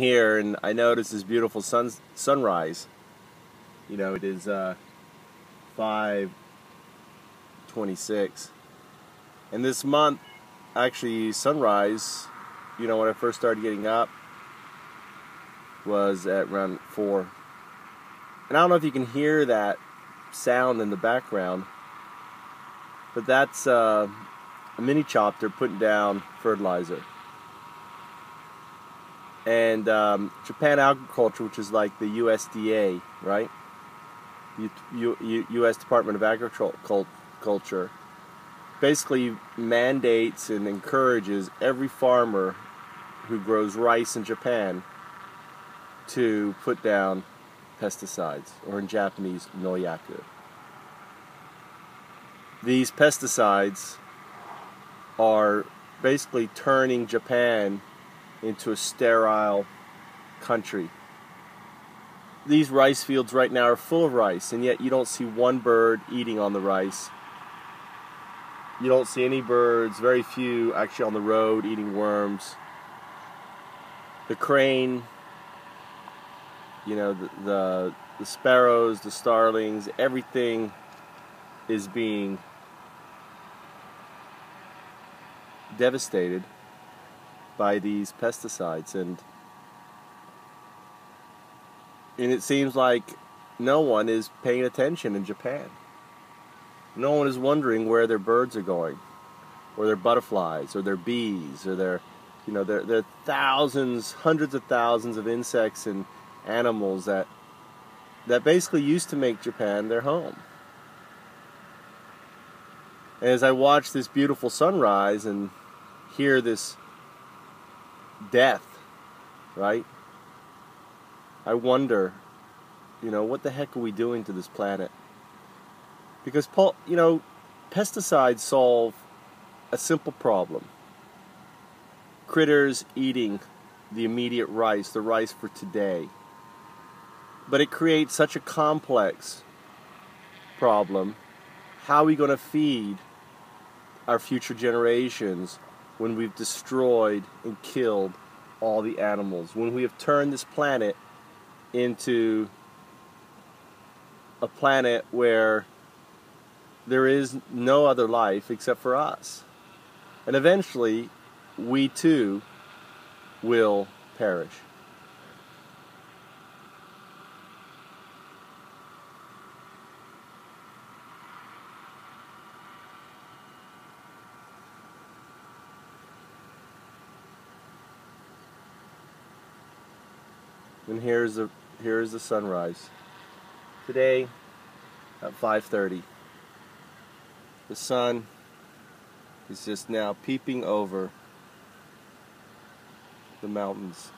here and I noticed this beautiful sun sunrise. You know, it is uh, 5:26, and this month, actually, sunrise. You know, when I first started getting up, was at around four. And I don't know if you can hear that sound in the background, but that's uh, a mini chopper putting down fertilizer and um, Japan Agriculture, which is like the USDA, right? U U U.S. Department of Agriculture, Culture basically mandates and encourages every farmer who grows rice in Japan to put down pesticides, or in Japanese, noyaku. These pesticides are basically turning Japan into a sterile country. These rice fields right now are full of rice, and yet you don't see one bird eating on the rice. You don't see any birds, very few actually on the road eating worms. The crane, you know, the, the, the sparrows, the starlings, everything is being devastated by these pesticides and and it seems like no one is paying attention in Japan. No one is wondering where their birds are going, or their butterflies, or their bees, or their, you know, there are thousands, hundreds of thousands of insects and animals that that basically used to make Japan their home. And as I watch this beautiful sunrise and hear this death, right? I wonder, you know, what the heck are we doing to this planet? Because, Paul, you know, pesticides solve a simple problem. Critters eating the immediate rice, the rice for today. But it creates such a complex problem. How are we going to feed our future generations when we've destroyed and killed all the animals, when we have turned this planet into a planet where there is no other life except for us. And eventually, we too will perish. And here's the here's the sunrise. Today at 5:30. The sun is just now peeping over the mountains.